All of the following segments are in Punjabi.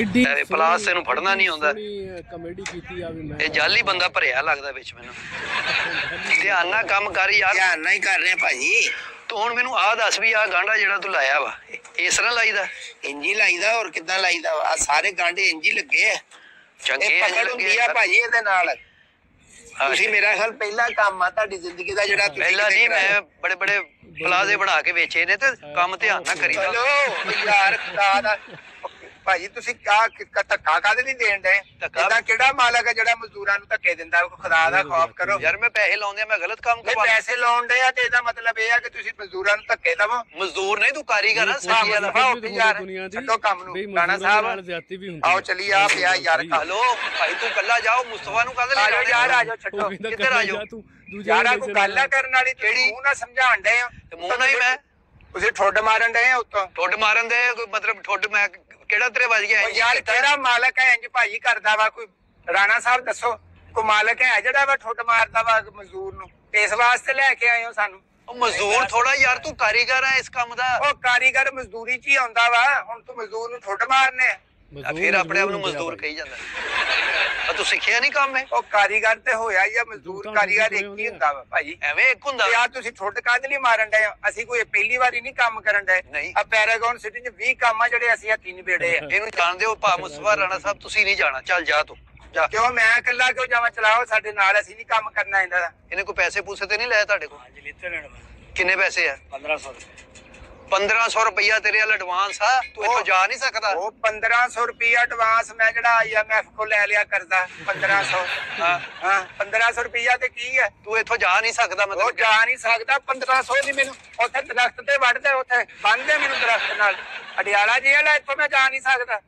ਐਡੀ ਪਲਾਸ ਇਹਨੂੰ ਫੜਨਾ ਨਹੀਂ ਆਉਂਦਾ। ਕਮੇਡੀ ਕੀਤੀ ਆ ਵੀ ਮੈਂ। ਇਹ ਜਾਲੀ ਬੰਦਾ ਭਰਿਆ ਲੱਗਦਾ ਵਿੱਚ ਮੈਨੂੰ। ਧਿਆਨ ਨਾਲ ਕੰਮ ਕਰ ਯਾਰ। ਧਿਆਨ ਨਾਲ ਹੀ ਕਰ ਰਹੇ ਆ ਭਾਜੀ। ਤੂੰ ਹੁਣ ਮੈਨੂੰ ਆਹ ਦੱਸ ਵੀ ਆਹ ਗਾਂਡਾ ਜਿਹੜਾ ਤੂੰ ਲਾਇਆ ਵਾ ਇਸ ਤਰ੍ਹਾਂ ਲਾਈਦਾ? ਇੰਜੀ ਲਾਈਦਾ ਹੋਰ ਕਿੱਦਾਂ ਲਾਈਦਾ ਆਹ ਸਾਰੇ ਗਾਂਡੇ ਇੰਜੀ ਲੱਗੇ ਆ। ਚੰਗੇ ਇਹ ਪਕੜ ਹੁੰਦੀ ਆ ਭਾਜੀ ਇਹਦੇ ਨਾਲ। ਤੁਸੀਂ ਮੇਰਾ ਖਿਆਲ ਪਹਿਲਾ ਕੰਮ ਆ ਤੁਹਾਡੀ ਜ਼ਿੰਦਗੀ ਦਾ ਜਿਹੜਾ ਤੁਸੀਂ ਪਹਿਲਾਂ ਨਹੀਂ। ਮੈਂ ਬੜੇ ਬੜੇ ਪਲਾਜ਼ੇ ਬਣਾ ਕੇ ਵੇਚੇ ਨੇ ਤੇ ਕੰਮ ਧਿਆਨ ਨਾਲ ਕਰੀਦਾ। ਯਾਰ ਖੁਦਾ ਦਾ। ਭਾਜੀ ਤੁਸੀਂ ਕਾ ਧੱਕਾ ਕਾਦੇ ਨਹੀਂ ਦੇਣ ਦੇ ਧੱਕਾ? ਇਹਦਾ ਕਿਹੜਾ ਮਾਲਕ ਹੈ ਜਿਹੜਾ ਮਜ਼ਦੂਰਾਂ ਨੂੰ ਧੱਕੇ ਦਿੰਦਾ ਖੁਦਾ ਦਾ ਖੌਫ ਕਰੋ। ਯਾਰ ਮੈਂ ਪੈਸੇ ਲਾਉਂਦੇ ਆ ਮੈਂ ਗਲਤ ਕੰਮ ਕਰਵਾ ਪੈਸੇ ਲਾਉਣ ਦੇ ਆ ਤੇ ਇਹਦਾ ਮਤਲਬ ਇਹ ਆ ਕਿ ਤੁਸੀਂ ਮਜ਼ਦੂਰਾਂ ਨੂੰ ਧੱਕੇ ਦਵੋ। ਮਜ਼ਦੂਰ ਨਹੀਂ ਤੂੰ ਕਾਰੀਗਰ ਆ ਸਹੀ ਵਾਲਾ ਦਫਾ ਹੋ ਯਾਰ ਦੀ ਛੱਡੋ ਕੰਮ ਨੂੰ ਰਾਣਾ ਸਾਹਿਬ। ਨਾਲ ਜ਼ਿਆਦਤੀ ਵੀ ਹੁੰਦੀ ਆਓ। ਚਲੀ ਆ ਪਿਆ ਯਾਰ ਹਲੋ ਭਾਈ ਤੂੰ ਕੱਲਾ ਜਾਓ ਮੁਸਤਫਾ ਨੂੰ ਕਦ ਲੈ ਜਾਓ ਯਾਰ ਆ? ਜਾਓ ਛੱਡੋ। ਕਿੱਧਰ ਆ ਜਾਓ? ਤੂੰ ਦੂਜੇ ਯਾਰਾ ਲੈ ਗੱਲ ਆ ਕਰਨ ਵਾਲੀ ਕਿਹੜੀ? ਕਿਹੜੀ? ਮੂੰਹ ਨਾਲ ਸਮਝਾਣ ਡਏ ਆ ਤੇ ਮੂੰਹ ਨਾਲ ਹੀ ਮੈਂ। ਤੁਸੀਂ ਠੁੱਡ ਮਾਰਨ ਡਏ ਆ ਉੱਤੋਂ। ਠੁੱਡ ਮਾਰਨ ਦੇ ਕੋਈ ਮਤਲਬ ਠੁੱਡ ਮੈਂ ਕਿਹੜਾ ਤੇਰੇ ਵੱਜ ਗਿਆ? ਯਾਰ ਕਿਹੜਾ ਮਾਲਕ ਹੈ ਇੰਜ ਭਾਜੀ ਕਰਦਾ ਵਾ ਕੋਈ। ਰਾਣਾ ਸਾਹਿਬ ਦੱਸੋ ਕੋਈ ਮਾਲਕ ਹੈ ਜਿਹੜਾ ਵਾ ਠੁੱਡ ਮਾਰਦਾ ਵਾ ਮਜ਼ਦੂਰ ਨੂੰ? ਇਸ ਵਾਸਤੇ ਲੈ ਕੇ ਆਏ ਹੋ ਸਾਨੂੰ? ਉਹ ਮਜ਼ਦੂਰ ਥੋੜਾ ਯਾਰ ਤੂੰ ਕਾਰੀਗਰ ਆ ਇਸ ਕੰਮ ਦਾ। ਉਹ ਕਾਰੀਗਰ ਮਜ਼ਦੂਰੀ 'ਚ ਹੀ ਆਉਂਦਾ ਵਾ ਹੁਣ ਤੂੰ ਮਜ਼ਦੂਰ ਨੂੰ ਠੁੱਡ ਮਾਰਨੇ ਆ। ਫਿਰ ਆਪਣੇ ਆਪ ਨੂੰ ਮਜ਼ਦੂਰ ਕਹੀ ਜਾਂਦਾ ਆ ਤੂੰ ਸਿੱਖਿਆ ਨਹੀਂ ਕੰਮ ਇਹ? ਉਹ ਕਾਰੀਗਰ ਤੇ ਹੋਇਆ ਹੀ ਆ ਮਜ਼ਦੂਰ ਕਾਰੀਗਰ ਇੱਕ ਹੀ ਹੁੰਦਾ ਵਾ ਭਾਜੀ ਐਵੇਂ ਇੱਕ ਹੁੰਦਾ ਯਾਰ ਤੁਸੀਂ ਠੁੱਡ ਕਾਹਦੇ ਲਈ ਮਾਰਨ ਡਏ ਹੋ? ਅਸੀਂ ਕੋਈ ਪਹਿਲੀ ਵਾਰੀ ਨਹੀਂ ਕੰਮ ਕਰਨ ਡਏ। ਆ ਪੈਰਾਗਨ ਸਿਟੀ 'ਚ 20 ਕੰਮ ਆ ਜਿਹੜੇ ਅਸੀਂ ਹੱਥੀਂ ਨਿਬੇੜੇ ਆ। ਇਹਨੂੰ ਜਾਣਦੇ ਹੋ ਭਾ ਮੁਸਤਫਾ ਰਾਣਾ ਸਾਹਿਬ ਤੁਸੀਂ ਨਹੀਂ ਜਾਣਾ। ਚੱਲ ਜਾ ਤੂੰ। ਜਾ। ਕਿਉਂ? ਮੈਂ ਇਕੱਲਾ ਕਿਉਂ ਜਾਵਾਂ? ਚਲਾਓ ਸਾਡੇ ਨਾਲ ਅਸੀਂ ਨਹੀਂ ਕੰਮ ਕਰਨਾ ਇਹਨਾਂ ਦਾ ਇਹਨੇ ਕੋਈ ਪੈਸੇ ਪੂਸੇ ਤੇ ਨਹੀਂ ਲਏ ਤੁਹਾਡੇ ਕੋਲ? ਹਾਂਜੀ ਲਿੱਤੇ ਲੈਣ ਕਿੰਨੇ ਪੈਸੇ ਆ? 1500 ਰੁਪਏ। 1500 ਰੁਪਇਆ ਤੇਰੇ ਵੱਲ ਐਡਵਾਂਸ ਆ ਤੂੰ ਇੱਥੋਂ ਜਾ ਨਹੀਂ ਸਕਦਾ। ਉਹ 1500 ਰੁਪਿਆ ਐਡਵਾਂਸ ਮੈਂ ਜਿਹੜਾ ਆਈਐਮਐਫ ਕੋ ਲੈ ਲਿਆ ਕਰਦਾ 1500 ਹਾਂ। ਹਾਂ 1500 ਰੁਪਿਆ ਤੇ ਕੀ ਹੈ? ਤੂੰ ਇੱਥੋਂ ਜਾ ਨਹੀਂ ਸਕਦਾ ਉਹ ਮਤਲਬ ਜਾ ਨਹੀਂ ਸਕਦਾ 1500 ਨਹੀਂ ਮੈਨੂੰ। ਉੱਥੇ ਦਰਖਤ ਤੇ ਵੱਢਦੇ ਉੱਥੇ ਬੰਨਦੇ ਮੈਨੂੰ ਦਰਖਤ ਨਾਲ। ਅਡਿਆਲਾ ਜੇਲ੍ਹ ਹੈ ਇੱਥੋਂ ਮੈਂ ਜਾ ਨਹੀਂ ਸਕਦਾ।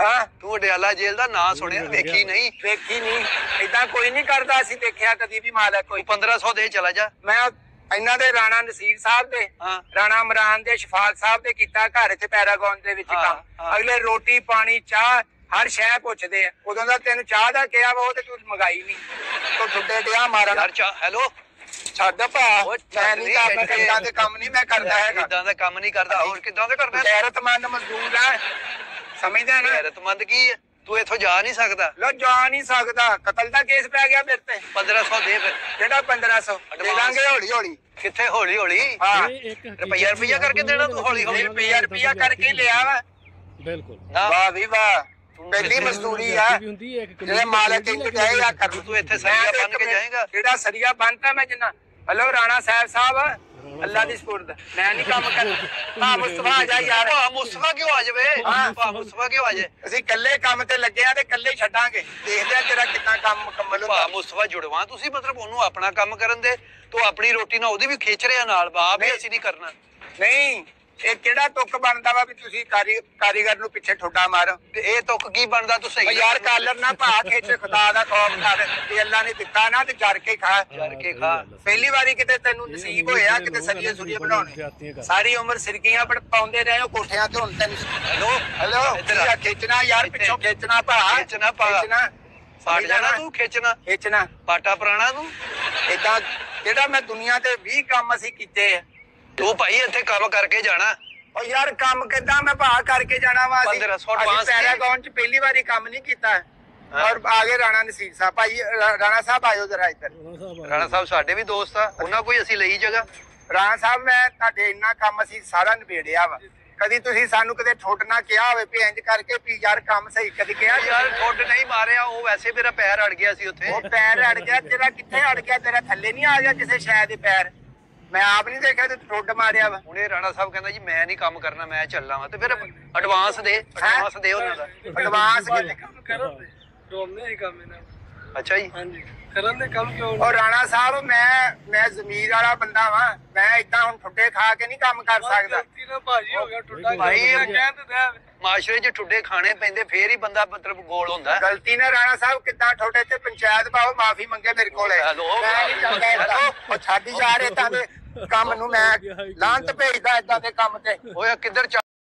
ਹਾਂ। ਤੂੰ ਅਡਿਆਲਾ ਜੇਲ੍ਹ ਦਾ ਨਾਂ ਸੁਣਿਆ ਵੇਖੀ ਨਹੀਂ? ਵੇਖੀ ਨਹੀਂ। ਏਦਾਂ ਕੋਈ ਨਹੀਂ ਕਰਦਾ ਅਸੀਂ ਦੇਖਿਆ ਕਦੀ ਵੀ ਮਾਲਕ ਕੋਈ। ਤੂੰ 1500 ਦੇ ਚਲਾ ਜਾ। ਮੈਂ ਇਹਨਾਂ ਦੇ ਰਾਣਾ ਨਸੀਰ ਸਾਹਿਬ ਦੇ ਹਾਂ। ਰਾਣਾ ਇਮਰਾਨ ਦੇ ਸ਼ਫਾਕ ਸਾਹਿਬ ਦੇ ਕੀਤਾ ਘਰ ਇੱਥੇ ਪੈਰਾਗੌਨ ਦੇ ਵਿੱਚ ਹਾਂ, ਕੰਮ। ਹਾਂ। ਅਗਲੇ ਰੋਟੀ ਪਾਣੀ ਚਾਹ ਹਰ ਸ਼ੈ ਪੁੱਛਦੇ ਆ। ਉਦੋਂ ਦਾ ਤੈਨੂੰ ਚਾਹ ਦਾ ਕਿਹਾ ਵਾ ਉਹ ਤੇ ਤੂੰ ਮੰਗਾਈ ਨਹੀਂ ਤੂੰ ਠੁੱਡੇ ਡਿਆ ਮਾਰਨ। ਯਾਰ ਚਾ ਹੈਲੋ? ਛੱਡ ਭਾ ਉਹ ਮੈਂ ਨਹੀਂ ਕਰਦਾ ਕੰਮ ਨਹੀਂ ਮੈਂ ਕਰਦਾ ਹੈਗਾ। ਇਦਾਂ ਦਾ ਕੰਮ ਨਹੀਂ ਕਰਦਾ ਹੋਰ ਕਿਦਾਂ ਦਾ ਕਰਨਾ? ਗੈਰਤਮੰਦ ਮਜ਼ਦੂਰ ਆ। ਸਮਝਦਾ ਨਾ। ਗੈਰਤਮੰਦ ਕੀ ਹੈ ਤੂੰ ਇੱਥੋਂ ਜਾ ਨਹੀਂ ਸਕਦਾ। ਲੋ ਜਾ ਨਹੀਂ ਸਕਦਾ। ਕਤਲ ਦਾ ਕੇਸ ਪੈ ਗਿਆ ਮੇਰੇ ਤੇ। 1500 ਦੇ ਫਿਰ। ਕਿਹੜਾ 1500 ਦੇ। ਦਾਂਗੇ ਹੌਲੀ ਹੌਲੀ। ਕਿੱਥੇ ਹੌਲੀ ਹੌਲੀ? ਹਾਂ। ਰੁਪਈਆ ਰੁਪਈਆ ਕਰਕੇ ਦੇਣਾ ਤੂੰ ਹੌਲੀ ਹੌਲੀ। ਰੁਪਈਆ ਰੁਪਈਆ ਕਰਕੇ ਲਿਆ ਵਾ। ਬਿਲਕੁਲ। ਵਾਹ ਵੀ ਵਾਹ। ਪਹਿਲੀ ਮਜ਼ਦੂਰੀ ਆ। ਵੀ ਹੁੰਦੀ ਹੈ ਇੱਕ ਜਿਹੜੇ ਮਾਲਕ ਇੰਜ ਕਹੇ ਆ ਕਰ ਤੂੰ ਇੱਥੇ ਸਰੀਆ ਬੰਨ ਕੇ ਜਾਏਂਗਾ। ਜਿਹੜਾ ਸਰੀਆ ਬੰਨਤਾ ਮੈਂ ਜਿੰਨਾ। ਹਲੋ ਰਾਣਾ ਸਾਹਿਬ ਸਾਹਿਬ। ਅੱਲਾ ਦੀ ਸਪੁਰਦ। ਮੈਂ ਨਹੀਂ ਕੰਮ ਕਰਨਾ ਹਾਂ ਮੁਸਤਫਾ ਆ ਜਾ ਯਾਰ। ਭਾ ਮੁਸਤਫਾ ਕਿਉਂ ਆ ਜਾਵੇ। ਭਾ ਮੁਸਤਫਾ ਕਿਉਂ ਆ ਜਾਏ? ਅਸੀਂ ਇਕੱਲੇ ਕੰਮ ਤੇ ਲੱਗੇ ਆ ਤੇ ਇਕੱਲੇ ਛੱਡਾਂਗੇ। ਦੇਖਦੇ ਆ ਤੇਰਾ ਕਿੰਨਾ ਕੰਮ ਮੁਕੰਮਲ ਭਾ ਹੁੰਦਾ ਮੁਸਤਫਾ ਜੁੜਵਾ। ਤੁਸੀਂ ਮਤਲਬ ਉਹਨੂੰ ਆਪਣਾ ਕੰਮ ਕਰਨ ਦੇ ਤੂੰ ਆਪਣੀ ਰੋਟੀ ਨਾਲ ਉਹਦੀ ਵੀ ਖਿੱਚ ਰਿਹਾ ਨਾਲ ਬਾ ਵੀ। ਅਸੀਂ ਨਹੀਂ ਕਰਨਾ। ਨਹੀਂ। ਇਹ ਕਿਹੜਾ ਤੁੱਕ ਬਣਦਾ ਵਾ ਵੀ ਤੁਸੀਂ ਕਾਰੀ ਕਾਰੀਗਰ ਨੂੰ ਪਿੱਛੇ ਠੋਡਾ ਮਾਰੋ? ਤੇ ਇਹ ਤੁੱਕ ਕੀ ਬਣਦਾ ਤੂੰ ਸਹੀ ਯਾਰ ਕਾਲਰ ਨਾ ਭਾ ਖਿੱਚ ਖੁਦਾ ਦਾ ਖੌਫ ਕਰ ਤੇ ਅੱਲਾ ਨੇ ਦਿੱਤਾ ਨਾ ਤੇ ਜਰ ਕੇ ਖਾ। ਜਰ ਕੇ ਖਾ। ਪਹਿਲੀ ਵਾਰੀ ਕਿਤੇ ਤੈਨੂੰ ਨਸੀਬ ਹੋਇਆ ਕਿਤੇ ਸਰੀਏ ਸੁਰੀਏ ਬਣਾਉਣੇ। ਸਾਰੀ ਉਮਰ ਸਿਰਕੀਆਂ ਪੜ ਪਾਉਂਦੇ ਰਹੇ ਹੋ ਕੋਠਿਆਂ ਤੇ ਹੁਣ ਤੈਨੂੰ ਹੈਲੋ ਹੈਲੋ ਇੱਧਰ ਆ। ਖਿੱਚਣਾ ਯਾਰ ਇੱਥੇ। ਪਿੱਛੋਂ ਖਿੱਚਣਾ ਭਾ। ਖਿੱਚਣਾ ਭਾ। ਖਿੱਚਣਾ। ਫੜ ਜਾਣਾ ਤੂੰ ਖਿੱਚਣਾ? ਖਿੱਚਣਾ। ਪਾਟਾ ਪੁਰਾਣਾ ਤੂੰ? ਏਦਾਂ ਜਿਹੜਾ ਮੈਂ ਦੁਨੀਆ ਤੇ 20 ਕੰਮ ਅਸੀਂ ਕੀਤੇ ਆ ਤੂੰ ਭਾਈ ਇੱਥੇ ਕੰਮ ਕਰਕੇ ਜਾਣਾ। ਉਹ ਯਾਰ ਕੰਮ ਕਿੱਦਾਂ? ਮੈਂ ਭਾ ਕਰਕੇ ਜਾਣਾ ਵਾ। ਅਸੀਂ 1500 ਅਸੀਂ advance ਪੈਰਾਗੌਨ ਚ ਪਹਿਲੀ ਵਾਰੀ ਕੰਮ ਨਹੀਂ ਕੀਤਾ। ਔਰ ਆਗੇ ਰਾਣਾ ਨਸੀਰ ਸਾਹਿਬ। ਭਾਈ ਰਾ- ਰਾਣਾ ਸਾਹਿਬ ਆਇਓ ਜਰਾ ਇੱਧਰ। ਰਾਣਾ ਸਾਹਿਬ ਸਾਡੇ ਵੀ ਦੋਸਤ ਆ। ਉਹਨਾਂ ਕੋਈ ਅਸੀਂ ਲਈ ਜਗ੍ਹਾ। ਰਾਣਾ ਸਾਹਿਬ ਮੈਂ ਤੁਹਾਡੇ ਇੰਨਾ ਕੰਮ ਅਸੀਂ ਸਾਰਾ ਨਿਬੇੜਿਆ ਵਾ। ਕਦੀ ਤੁਸੀਂ ਸਾਨੂੰ ਕਦੇ ਠੋਟ ਨਾ ਕਿਹਾ ਹੋਵੇ ਵੀ ਇੰਜ ਕਰਕੇ ਵੀ ਯਾਰ ਕੰਮ ਸਹੀ ਕਦੀ ਕਿਹਾ ਯਾਰ ਠੁੱਡ ਨਹੀਂ ਮਾਰਿਆ। ਉਹ ਵੈਸੇ ਮੇਰਾ ਪੈਰ ਅੜ ਗਿਆ ਸੀ ਉੱਥੇ। ਉਹ ਪੈਰ ਅੜ ਗਿਆ। ਤੇਰਾ ਕਿੱਥੇ ਅੜ ਗਿਆ? ਤੇਰਾ ਥੱਲੇ ਨਹੀਂ ਆ ਗਿਆ ਕਿਸੇ ਸ਼ੈ ਦੇ ਪੈਰ? ਮੈਂ ਆਪ ਨਹੀਂ ਦੇਖਿਆ ਤੇ ਠੋਡ ਮਾਰਿਆ ਵਾ। ਹੁਣੇ ਰਾਣਾ ਸਾਹਿਬ ਕਹਿੰਦਾ ਜੀ ਮੈਂ ਨਹੀਂ ਕੰਮ ਕਰਨਾ ਮੈਂ ਚੱਲਾਂ ਵਾ। ਤੇ ਫਿਰ ਐਡਵਾਂਸ ਦੇ ਐਡਵਾਂਸ ਦੇ ਉਹਨਾਂ ਦਾ। ਐਡਵਾਂਸ ਕਿਤੇ ਕੰਮ ਕਰਨ ਦੇ ਡੋਲਨੇ ਹੀ ਕੰਮ ਇਹਨਾਂ ਅੱਛਾ ਜੀ। ਹਾਂਜੀ। ਕਰਨ ਦੇ ਕੰਮ ਕਿਉਂ ਔਰ ਰਾਣਾ ਸਾਹਿਬ ਮੈਂ ਮੈਂ ਜ਼ਮੀਰ ਵਾਲਾ ਬੰਦਾ ਵਾਂ। ਮੈਂ ਇਦਾਂ ਹੁਣ ਠੁੱਡੇ ਖਾ ਕੇ ਨਹੀਂ ਕੰਮ ਕਰ ਸਕਦਾ। ਗਲਤੀ ਨਾਲ ਭਾਜੀ ਹੋ ਗਿਆ ਟੁੱਟਾ ਭਾਈ, ਮੈਂ ਕਹਿ ਤੇ ਦਿਆ ਮਾਸ਼ਰੇ 'ਚ ਠੁੱਡੇ ਖਾਣੇ ਪੈਂਦੇ ਫੇਰ ਹੀ ਬੰਦਾ ਮਤਲਬ ਗੋਲ ਹੁੰਦਾ। ਗਲਤੀ ਨਾਲ ਰਾਣਾ ਸਾਹਿਬ ਕਿੱਦਾਂ ਠੋਡੇ ਤੇ ਪੰਚਾਇਤ ਪਾਓ ਮਾਫੀ ਮੰਗੇ ਮੇਰੇ ਕੋਲੇ। ਹੈਲੋ। ਮੈਂ ਨਹੀਂ ਚਾਹੁੰਦਾ ਏਦਾਂ। ਉਹ ਛੱਡ ਯਾਰ ਏਦਾਂ ਦੇ। ਕੰਮ ਨੂੰ ਮੈਂ ਲਾਂਤ ਭੇਜਦਾ ਏਦਾਂ ਦੇ ਕੰਮ ਤੇ। ਓਏ ਕਿੱਧਰ